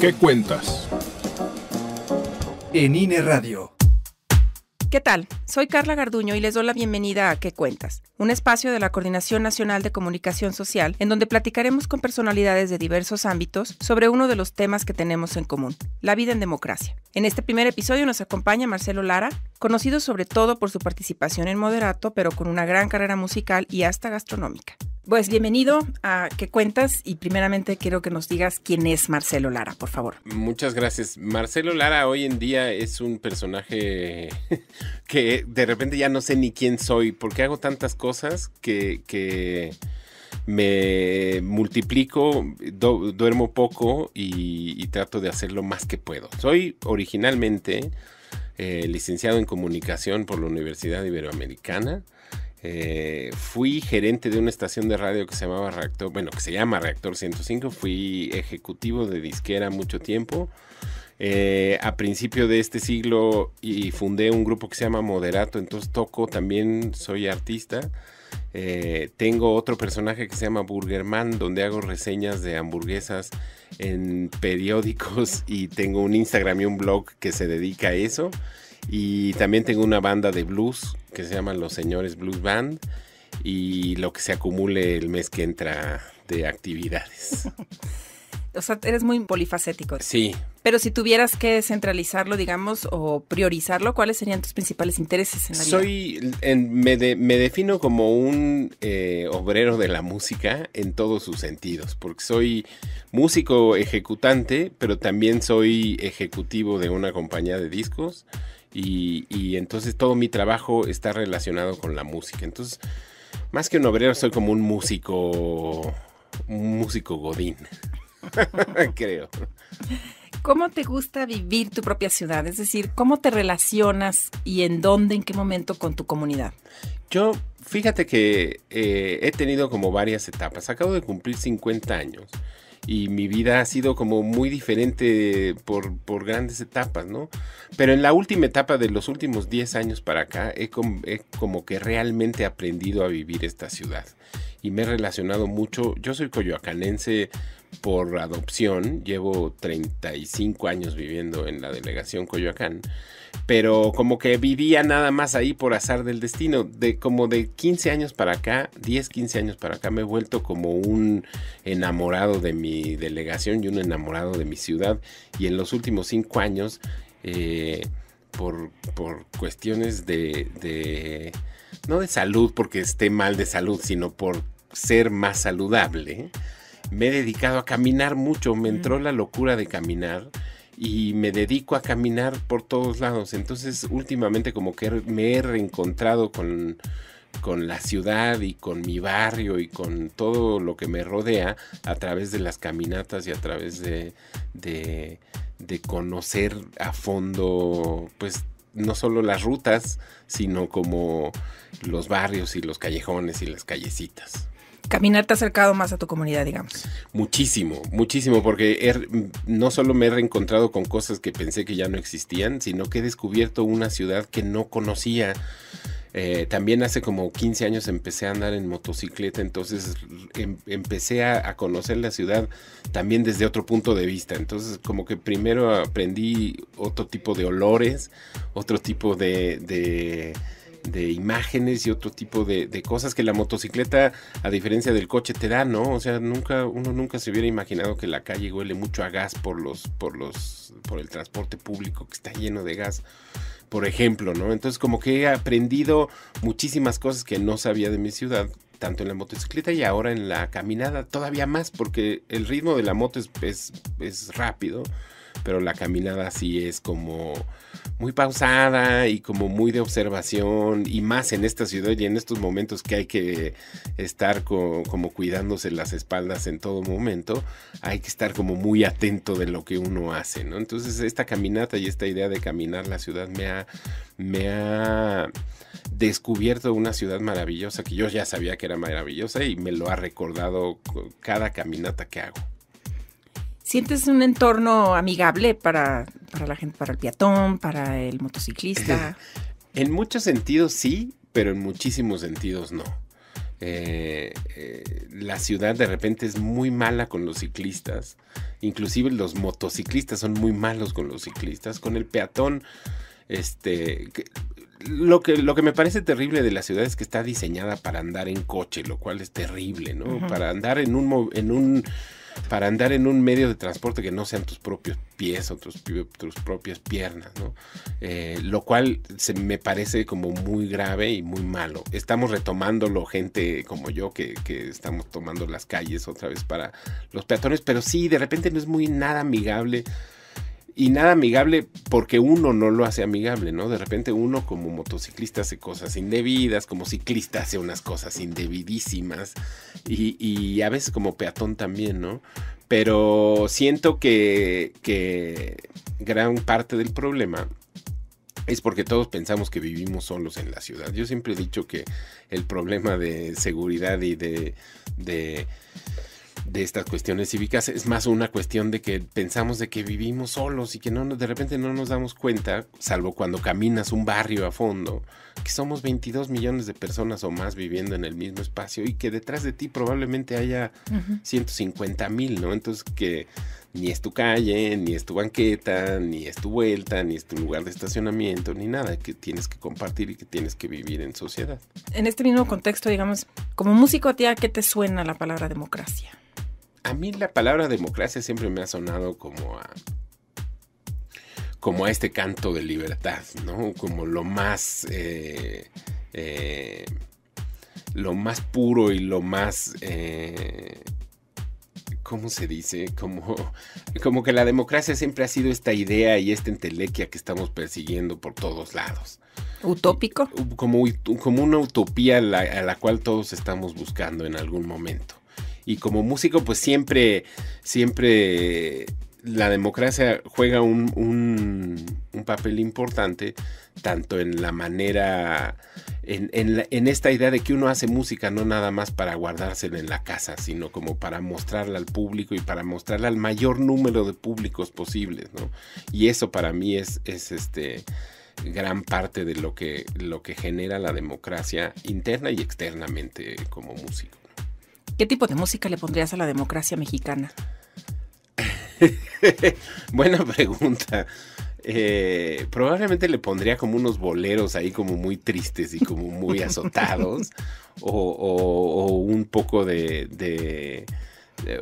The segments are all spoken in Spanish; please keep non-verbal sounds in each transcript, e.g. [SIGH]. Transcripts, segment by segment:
¿Qué cuentas? En INE Radio. ¿Qué tal? Soy Carla Garduño y les doy la bienvenida a ¿Qué cuentas? Un espacio de la Coordinación Nacional de Comunicación Social en donde platicaremos con personalidades de diversos ámbitos sobre uno de los temas que tenemos en común, la vida en democracia. En este primer episodio nos acompaña Marcelo Lara, conocido sobre todo por su participación en Moderato, pero con una gran carrera musical y hasta gastronómica. Pues bienvenido a ¿Qué cuentas? Y primeramente quiero que nos digas quién es Marcelo Lara, por favor. Muchas gracias. Marcelo Lara hoy en día es un personaje [LAUGHS] que de repente ya no sé ni quién soy, porque hago tantas cosas que, me multiplico, duermo poco y, trato de hacer lo más que puedo. Soy originalmente eh, licenciado en comunicación por la Universidad Iberoamericana. Eh, fui gerente de una estación de radio que se llamaba Reactor, bueno, que se llama Reactor 105. Fui ejecutivo de disquera mucho tiempo. Eh, a principio de este siglo y fundé un grupo que se llama Moderato, entonces toco, también soy artista. Eh, tengo otro personaje que se llama Burgerman, donde hago reseñas de hamburguesas en periódicos [LAUGHS] y tengo un Instagram y un blog que se dedica a eso. Y también tengo una banda de blues que se llama Los Señores Blues Band y lo que se acumule el mes que entra de actividades. [LAUGHS] o sea, eres muy polifacético. Sí. Pero si tuvieras que centralizarlo, digamos, o priorizarlo, ¿cuáles serían tus principales intereses en la vida? Soy, me, me, defino como un eh, obrero de la música en todos sus sentidos, porque soy músico ejecutante, pero también soy ejecutivo de una compañía de discos y, entonces todo mi trabajo está relacionado con la música. Entonces, más que un obrero, soy como un músico, un músico godín, [LAUGHS] creo. ¿Cómo te gusta vivir tu propia ciudad? Es decir, ¿cómo te relacionas y en dónde, en qué momento con tu comunidad? Yo, fíjate que eh, he tenido como varias etapas. Acabo de cumplir 50 años y mi vida ha sido como muy diferente por, por, grandes etapas, ¿no? Pero en la última etapa de los últimos 10 años para acá he, he, como que realmente aprendido a vivir esta ciudad y me he relacionado mucho, yo soy coyoacanense por adopción, llevo 35 años viviendo en la delegación Coyoacán pero como que vivía nada más ahí por azar del destino. De como de 15 años para acá, 10, 15 años para acá, me he vuelto como un enamorado de mi delegación y un enamorado de mi ciudad. Y en los últimos 5 años, eh, por, por, cuestiones de, de, no de salud, porque esté mal de salud, sino por ser más saludable, me he dedicado a caminar mucho. Me entró la locura de caminar y me dedico a caminar por todos lados. Entonces últimamente como que me he reencontrado con, con la ciudad y con mi barrio y con todo lo que me rodea a través de las caminatas y a través de, de, conocer a fondo pues no solo las rutas, sino como los barrios y los callejones y las callecitas caminar te ha acercado más a tu comunidad, digamos. Muchísimo, muchísimo, porque no solo me he reencontrado con cosas que pensé que ya no existían, sino que he descubierto una ciudad que no conocía. Eh, también hace como 15 años empecé a andar en motocicleta, entonces em, empecé a, conocer la ciudad también desde otro punto de vista. Entonces como que primero aprendí otro tipo de olores, otro tipo de imágenes y otro tipo de, cosas que la motocicleta, a diferencia del coche, te da, ¿no? O sea, nunca, uno nunca se hubiera imaginado que la calle huele mucho a gas por los, por los, por el transporte público que está lleno de gas, por ejemplo, ¿no? Entonces, como que he aprendido muchísimas cosas que no sabía de mi ciudad, tanto en la motocicleta y ahora en la caminada, todavía más, porque el ritmo de la moto es, es, es rápido pero la caminada sí es como muy pausada y como muy de observación y más en esta ciudad y en estos momentos que hay que estar como cuidándose las espaldas en todo momento, hay que estar como muy atento de lo que uno hace, ¿no? Entonces esta caminata y esta idea de caminar la ciudad me ha, me ha descubierto una ciudad maravillosa que yo ya sabía que era maravillosa y me lo ha recordado cada caminata que hago. ¿Sientes un entorno amigable para, la gente, para el peatón, para el motociclista? en muchos sentidos sí, pero en muchísimos sentidos no. eh, eh, la ciudad de repente es muy mala con los ciclistas, inclusive los motociclistas son muy malos con los ciclistas, con el peatón, este, lo que, lo que me parece terrible de la ciudad es que está diseñada para andar en coche, lo cual es terrible, ¿no? Para andar en un, en un para andar en un medio de transporte que no sean tus propios pies o tus, tus propias piernas, ¿no? Eh, lo cual se me parece como muy grave y muy malo. Estamos retomándolo gente como yo que, que estamos tomando las calles otra vez para los peatones, pero sí, de repente no es muy nada amigable y nada amigable porque uno no lo hace amigable, ¿no? De repente uno como motociclista hace cosas indebidas, como ciclista hace unas cosas indebidísimas y, a veces como peatón también, ¿no? Pero siento que, que gran parte del problema es porque todos pensamos que vivimos solos en la ciudad. Yo siempre he dicho que el problema de seguridad y de, de de estas cuestiones cívicas es más una cuestión de que pensamos de que vivimos solos y que no de repente no nos damos cuenta, salvo cuando caminas un barrio a fondo, que somos 22 millones de personas o más viviendo en el mismo espacio y que detrás de ti probablemente haya 150 mil, ¿no? Entonces que ni es tu calle, ni es tu banqueta, ni es tu vuelta, ni es tu lugar de estacionamiento, ni nada, que tienes que compartir y que tienes que vivir en sociedad. En este mismo contexto, digamos, como músico, ¿a ti a qué te suena la palabra democracia? A mí la palabra democracia siempre me ha sonado como a como a este canto de libertad, ¿no? Como lo más eh, eh, lo más puro y lo más eh, ¿cómo se dice? Como, como que la democracia siempre ha sido esta idea y esta entelequia que estamos persiguiendo por todos lados. ¿Utópico? Como, como una utopía a la cual todos estamos buscando en algún momento y como músico pues siempre, siempre la democracia juega un, papel importante, tanto en la manera, en, en, esta idea de que uno hace música no nada más para guardársela en la casa, sino como para mostrarla al público y para mostrarla al mayor número de públicos posibles, ¿no? Y eso para mí es, es este gran parte de lo que, lo que genera la democracia interna y externamente como músico. ¿Qué tipo de música le pondrías a la democracia mexicana? [LAUGHS] Buena pregunta. Eh, probablemente le pondría como unos boleros ahí como muy tristes y como muy [LAUGHS] azotados o, un poco de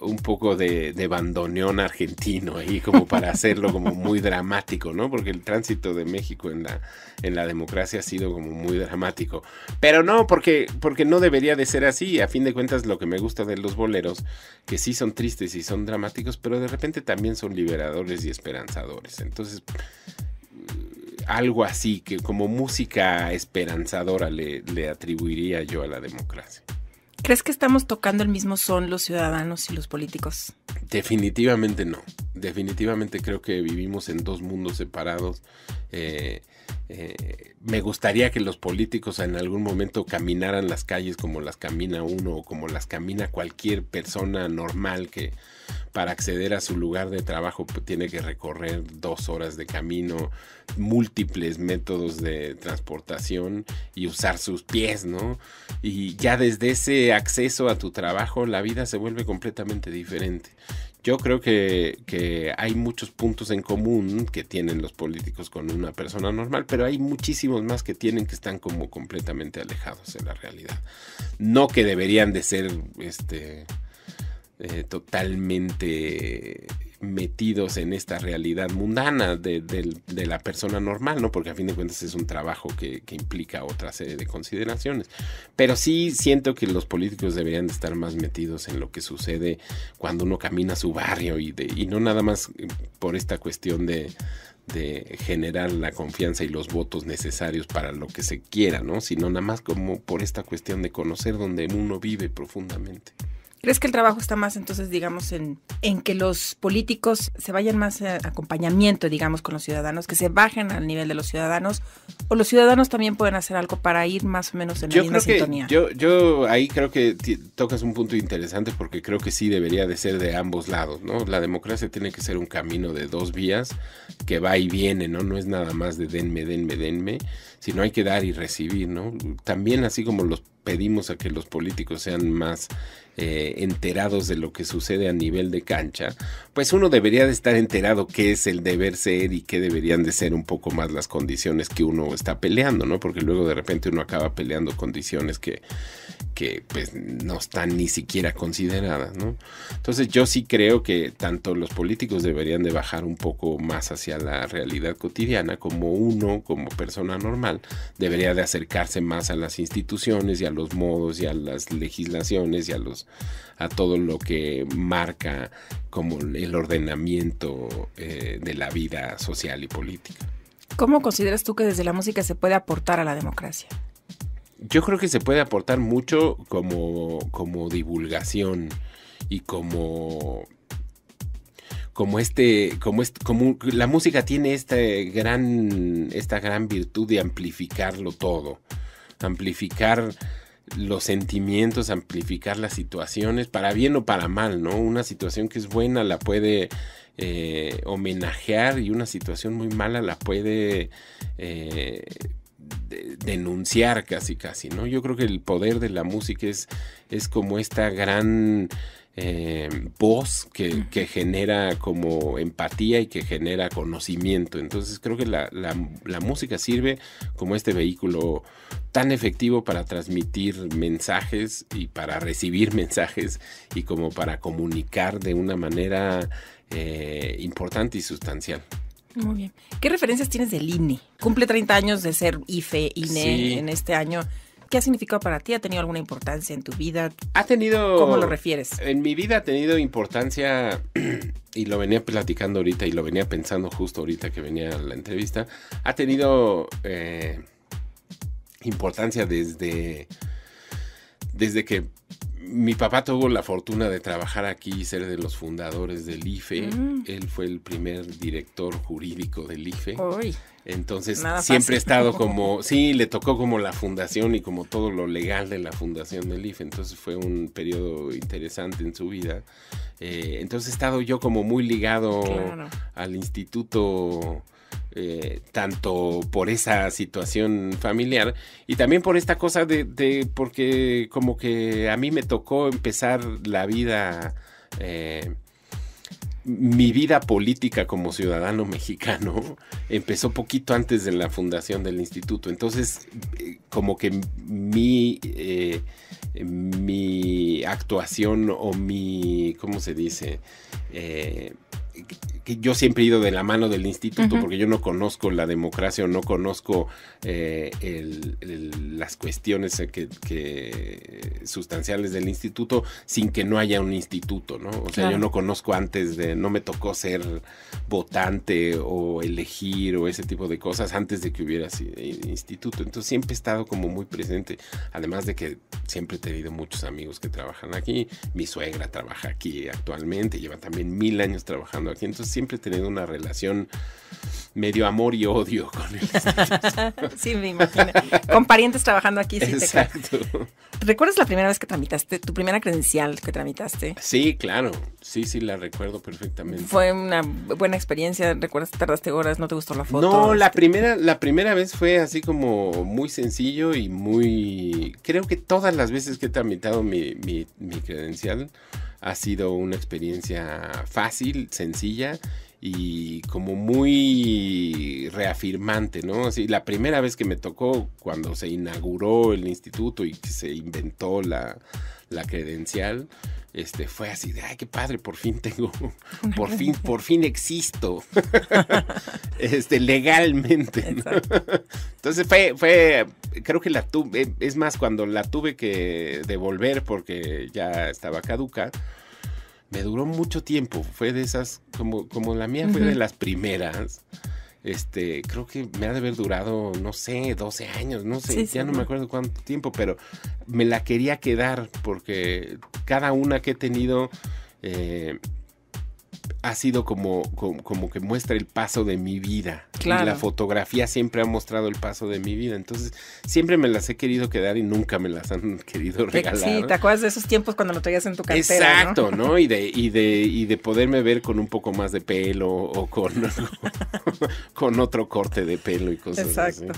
un poco de, de, bandoneón argentino ahí como para [LAUGHS] hacerlo como muy dramático, ¿no? Porque el tránsito de México en la, en la democracia ha sido como muy dramático. Pero no, porque, porque no debería de ser así. A fin de cuentas, lo que me gusta de los boleros, que sí son tristes y son dramáticos, pero de repente también son liberadores y esperanzadores. Entonces, algo así, que como música esperanzadora le, le atribuiría yo a la democracia. ¿Crees que estamos tocando el mismo son los ciudadanos y los políticos? Definitivamente no. Definitivamente creo que vivimos en dos mundos separados. Eh, eh, me gustaría que los políticos en algún momento caminaran las calles como las camina uno o como las camina cualquier persona normal que para acceder a su lugar de trabajo tiene que recorrer dos horas de camino, múltiples métodos de transportación y usar sus pies, ¿no? Y ya desde ese acceso a tu trabajo la vida se vuelve completamente diferente. Yo creo que, hay muchos puntos en común que tienen los políticos con una persona normal, pero hay muchísimos más que tienen que están como completamente alejados de la realidad. No que deberían de ser este, eh, totalmente metidos en esta realidad mundana de, la persona normal, ¿no? Porque a fin de cuentas es un trabajo que, implica otra serie de consideraciones. Pero sí siento que los políticos deberían de estar más metidos en lo que sucede cuando uno camina su barrio y, de, y no nada más por esta cuestión de, de generar la confianza y los votos necesarios para lo que se quiera, ¿no? Sino nada más como por esta cuestión de conocer donde uno vive profundamente. ¿Crees que el trabajo está más entonces, digamos, en, en que los políticos se vayan más a acompañamiento, digamos, con los ciudadanos, que se bajen al nivel de los ciudadanos, o los ciudadanos también pueden hacer algo para ir más o menos en la misma sintonía? yo, yo ahí creo que tocas un punto interesante porque creo que sí debería de ser de ambos lados, ¿no? La democracia tiene que ser un camino de dos vías que va y viene, ¿no? No es nada más de denme, denme, denme, sino hay que dar y recibir, ¿no? También así como los pedimos a que los políticos sean más eh, enterados de lo que sucede a nivel de cancha, pues uno debería de estar enterado qué es el deber ser y qué deberían de ser un poco más las condiciones que uno está peleando, ¿no? Porque luego de repente uno acaba peleando condiciones que, que pues no están ni siquiera consideradas, ¿no? Entonces yo sí creo que tanto los políticos deberían de bajar un poco más hacia la realidad cotidiana, como uno, como persona normal, debería de acercarse más a las instituciones y a los modos y a las legislaciones y a los a todo lo que marca como el ordenamiento eh, de la vida social y política. ¿Cómo consideras tú que desde la música se puede aportar a la democracia? Yo creo que se puede aportar mucho como, como divulgación y como como este, como este, como la música tiene esta gran, esta gran virtud de amplificarlo todo, amplificar los sentimientos, amplificar las situaciones, para bien o para mal, ¿no? Una situación que es buena la puede eh, homenajear y una situación muy mala la puede eh, denunciar casi casi, ¿no? Yo creo que el poder de la música es, es como esta gran eh, voz que, genera como empatía y que genera conocimiento. Entonces creo que la, música sirve como este vehículo tan efectivo para transmitir mensajes y para recibir mensajes y como para comunicar de una manera eh, importante y sustancial. Muy bien. ¿Qué referencias tienes del INE? Cumple 30 años de ser IFE, INE en este año. ¿Qué ha significado para ti? ¿Ha tenido alguna importancia en tu vida? Ha tenido... ¿Cómo lo refieres? En mi vida ha tenido importancia, [CLEARS THROAT] y lo venía platicando ahorita y lo venía pensando justo ahorita que venía la entrevista, ha tenido eh, importancia desde, desde que mi papá tuvo la fortuna de trabajar aquí y ser de los fundadores del IFE. Mm. Él fue el primer director jurídico del IFE. Entonces siempre he estado [LAUGHS] como, sí, le tocó como la fundación y como todo lo legal de la fundación del IFE. Entonces fue un periodo interesante en su vida. Eh, entonces he estado yo como muy ligado al instituto eh, tanto por esa situación familiar y también por esta cosa de, porque como que a mí me tocó empezar la vida, eh, mi vida política como ciudadano [LAUGHS] mexicano empezó poquito antes de la fundación del instituto, entonces eh, como que mi mi actuación o mi, ¿cómo se dice? Que yo siempre he ido de la mano del instituto porque yo no conozco la democracia o no conozco eh, las cuestiones que, sustanciales del instituto sin que no haya un instituto, ¿no? O sea, yo no conozco antes de, no me tocó ser votante o elegir o ese tipo de cosas antes de que hubiera instituto. Entonces siempre he estado como muy presente, además de que siempre he tenido muchos amigos que trabajan aquí, mi suegra trabaja aquí actualmente, lleva también mil años trabajando aquí, entonces siempre he tenido una relación medio amor y odio con él. [LAUGHS] sí, me imagino. Con parientes trabajando aquí. Sí Exacto. ¿Recuerdas la primera vez que tramitaste, tu primera credencial que tramitaste? Sí, claro. Sí, sí, la recuerdo perfectamente. Fue una buena experiencia. ¿Recuerdas que tardaste horas? ¿No te gustó la foto? No, la este, primera, la primera vez fue así como muy sencillo y muy... Creo que todas las veces que he tramitado mi, mi, mi credencial ha sido una experiencia fácil, sencilla y como muy reafirmante, ¿no? Así, la primera vez que me tocó cuando se inauguró el instituto y que se inventó la, la credencial, este, fue así de, ay, qué padre, por fin tengo, [LAUGHS] por fin, por fin existo, [LAUGHS] este, legalmente. Entonces fue, fue, creo que la tuve, es más, cuando la tuve que devolver porque ya estaba caduca, me duró mucho tiempo. Fue de esas, como, como la mía fue de las primeras. Este, creo que me ha de haber durado, no sé, 12 años, no sé, ya no me acuerdo cuánto tiempo, pero me la quería quedar porque cada una que he tenido, eh, ha sido como, como, como que muestra el paso de mi vida. Claro. Y la fotografía siempre ha mostrado el paso de mi vida. Entonces, siempre me las he querido quedar y nunca me las han [LAUGHS] querido Que- regalar. Sí, ¿te acuerdas de esos tiempos cuando lo traías en tu cartera? Exacto, ¿no? Y de, y de, y de poderme ver con un poco más de pelo o con, [LAUGHS] con otro corte de pelo y cosas Exacto.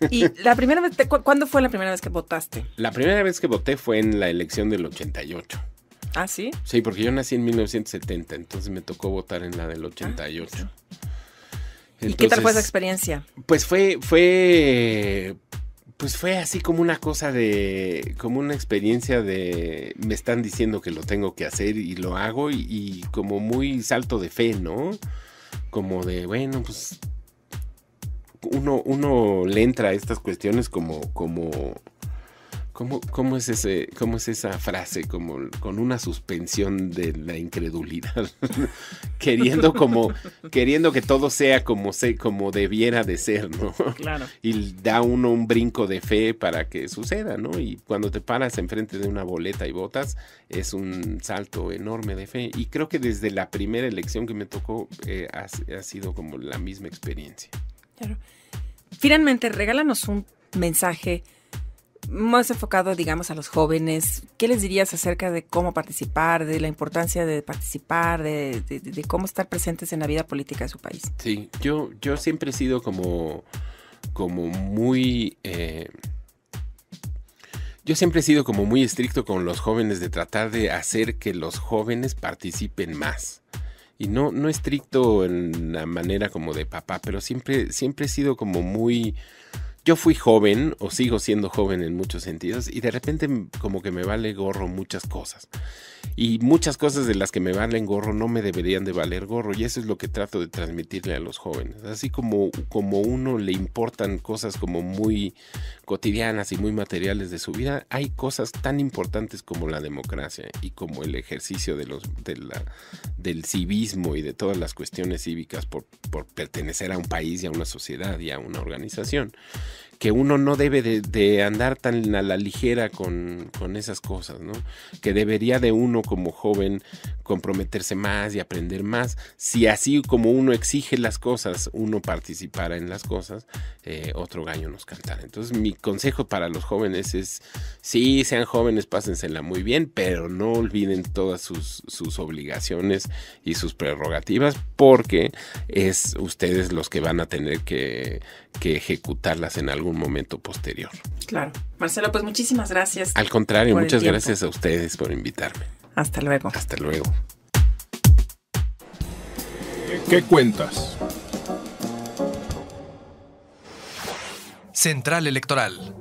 así. Y la primera vez, te- cu- ¿cuándo fue la primera vez que votaste? La primera vez que voté fue en la elección del 88. Ah, sí. Sí, porque yo nací en 1970, entonces me tocó votar en la del 88. Ah, ¿Y qué tal fue esa experiencia? Pues fue, fue, pues fue así como una cosa de, como una experiencia de, me están diciendo que lo tengo que hacer y lo hago y, y como muy salto de fe, ¿no? Como de, bueno, pues uno, uno le entra a estas cuestiones como, como, ¿cómo, cómo es ese, cómo es esa frase? Como con una suspensión de la incredulidad, [LAUGHS] queriendo como, queriendo que todo sea como se, como debiera de ser, ¿no? Claro. y da uno un brinco de fe para que suceda, ¿no? Y cuando te paras enfrente de una boleta y votas, es un salto enorme de fe. Y creo que desde la primera elección que me tocó eh, ha, ha sido como la misma experiencia. Claro. Finalmente, regálanos un mensaje más enfocado, digamos, a los jóvenes. ¿Qué les dirías acerca de cómo participar, de la importancia de participar, de, cómo estar presentes en la vida política de su país? Sí, yo, yo siempre he sido como, como muy... eh, yo siempre he sido como muy estricto con los jóvenes de tratar de hacer que los jóvenes participen más. Y no, no estricto en la manera como de papá, pero siempre, siempre he sido como muy... Yo fui joven, o sigo siendo joven en muchos sentidos, y de repente como que me vale gorro muchas cosas. Y muchas cosas de las que me valen gorro no me deberían de valer gorro. Y eso es lo que trato de transmitirle a los jóvenes. Así como, como uno le importan cosas como muy cotidianas y muy materiales de su vida, hay cosas tan importantes como la democracia y como el ejercicio de los, del civismo y de todas las cuestiones cívicas por, por pertenecer a un país y a una sociedad y a una organización que uno no debe de, andar tan a la ligera con, con esas cosas, ¿no? Que debería de uno como joven comprometerse más y aprender más. Si así como uno exige las cosas, uno participara en las cosas, eh, otro gallo nos cantará. Entonces mi consejo para los jóvenes es, sí, sean jóvenes, pásensela muy bien, pero no olviden todas sus, sus obligaciones y sus prerrogativas, porque es ustedes los que van a tener que, que ejecutarlas en algún momento posterior. Claro. Marcelo, pues muchísimas gracias. Al contrario, muchas gracias a ustedes por invitarme. Hasta luego. Hasta luego. ¿Qué cuentas? Central Electoral.